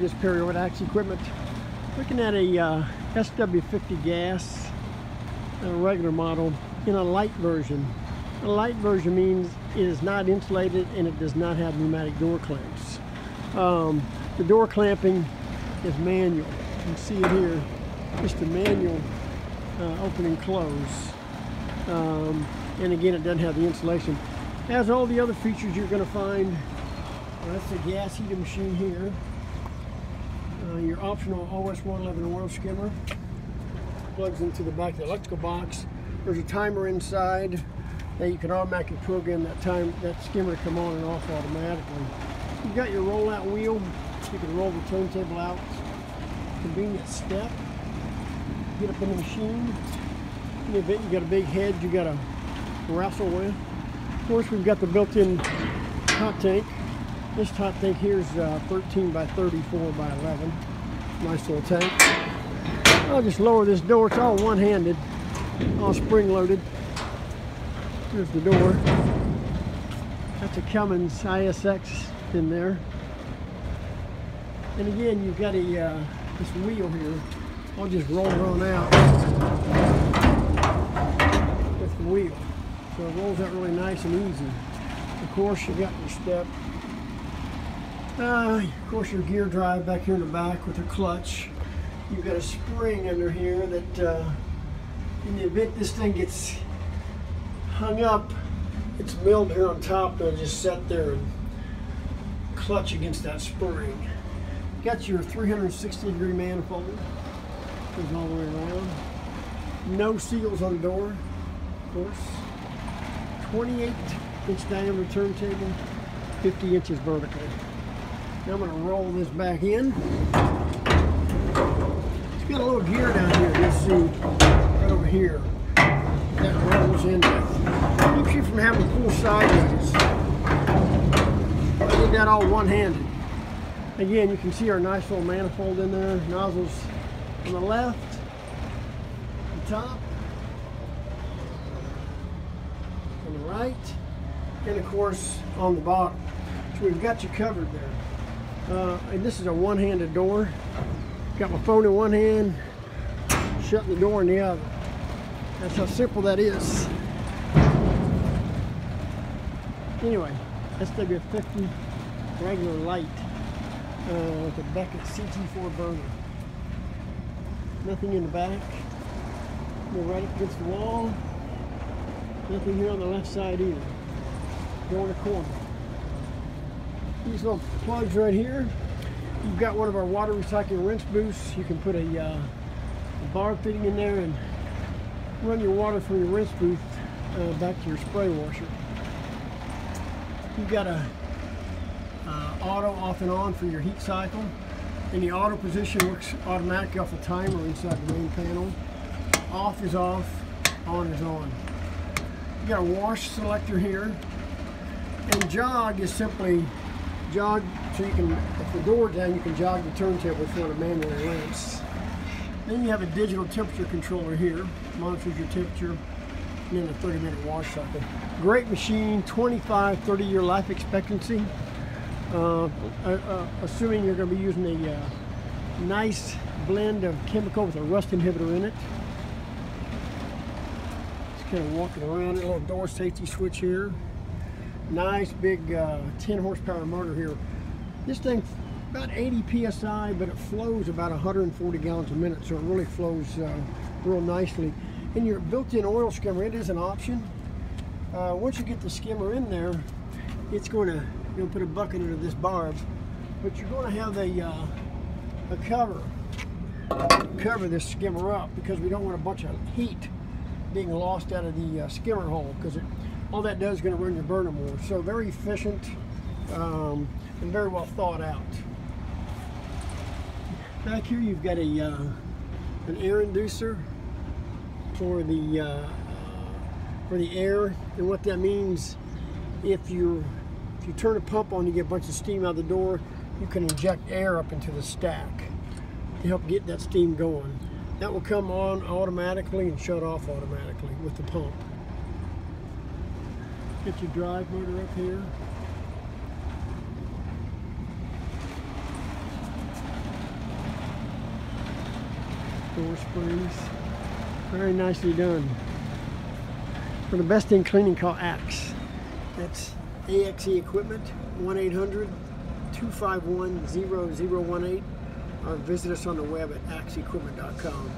This Perry at Axe equipment. Looking at a uh, SW50 gas, a regular model, in a light version. A light version means it is not insulated and it does not have pneumatic door clamps. Um, the door clamping is manual. You can see it here, just a manual uh, open and close. Um, and again, it doesn't have the insulation. Has all the other features you're going to find. Well, that's the gas heater machine here. Your optional OS 111 oil skimmer plugs into the back of the electrical box. There's a timer inside that you can automatically program that time that skimmer to come on and off automatically. You've got your rollout wheel. You can roll the turntable out. Convenient step. Get up in the machine. In the event you got a big head you got to wrestle with. Of course, we've got the built-in hot tank. This top tank here is uh, 13 by 34 by 11. Nice little tank. I'll just lower this door. It's all one-handed, all spring-loaded. There's the door. That's a Cummins ISX in there. And again, you've got a uh, this wheel here. I'll just roll it on out with the wheel. So it rolls out really nice and easy. Of course, you got your step uh, of course, your gear drive back here in the back with a clutch. You've got a spring under here that, uh, in the event this thing gets hung up, it's milled here on top. It'll just set there and clutch against that spring. Got your 360 degree manifold. Goes all the way around. No seals on the door, of course. 28 inch diameter turntable, 50 inches vertical. I'm going to roll this back in. It's got a little gear down here, you see, right over here, that rolls in with. Keeps you from having to pull sideways. I did that all one-handed. Again, you can see our nice little manifold in there, nozzles on the left, the top, on the right, and of course on the bottom. So we've got you covered there. Uh, and this is a one-handed door. Got my phone in one hand, shutting the door in the other. That's how simple that is. Anyway, SW50 regular light uh, with a Beckett CT4 burner. Nothing in the back. Go right up against the wall. Nothing here on the left side either. Go in the corner these little plugs right here. You've got one of our water recycling rinse booths. You can put a, uh, a barb fitting in there and run your water from your rinse booth uh, back to your spray washer. You've got a uh, auto off and on for your heat cycle. And the auto position works automatically off the timer inside the main panel. Off is off, on is on. You got a wash selector here. And jog is simply jog so you can, if the door's down, you can jog the turntable want to manually rinse. Then you have a digital temperature controller here, monitors your temperature, and then a 30 minute wash cycle. Great machine, 25, 30 year life expectancy. Uh, uh, uh, assuming you're going to be using a uh, nice blend of chemical with a rust inhibitor in it. Just kind of walking around, a little door safety switch here nice big uh, 10 horsepower motor here. This thing about 80 psi, but it flows about 140 gallons a minute, so it really flows uh, real nicely. And your built-in oil skimmer, it is an option. Uh, once you get the skimmer in there, it's going to you know, put a bucket into this barb, but you're going to have a, uh, a cover cover this skimmer up because we don't want a bunch of heat being lost out of the uh, skimmer hole because it all that does is going to run your burner more. So very efficient um, and very well thought out. Back here you've got a uh, an air inducer for the uh, for the air, and what that means if you if you turn a pump on, you get a bunch of steam out the door. You can inject air up into the stack to help get that steam going. That will come on automatically and shut off automatically with the pump. Get your drive motor up here. Door springs. Very nicely done. For the best in cleaning, call Axe. That's AXE Equipment, 1-800-251-0018, or visit us on the web at axeequipment.com.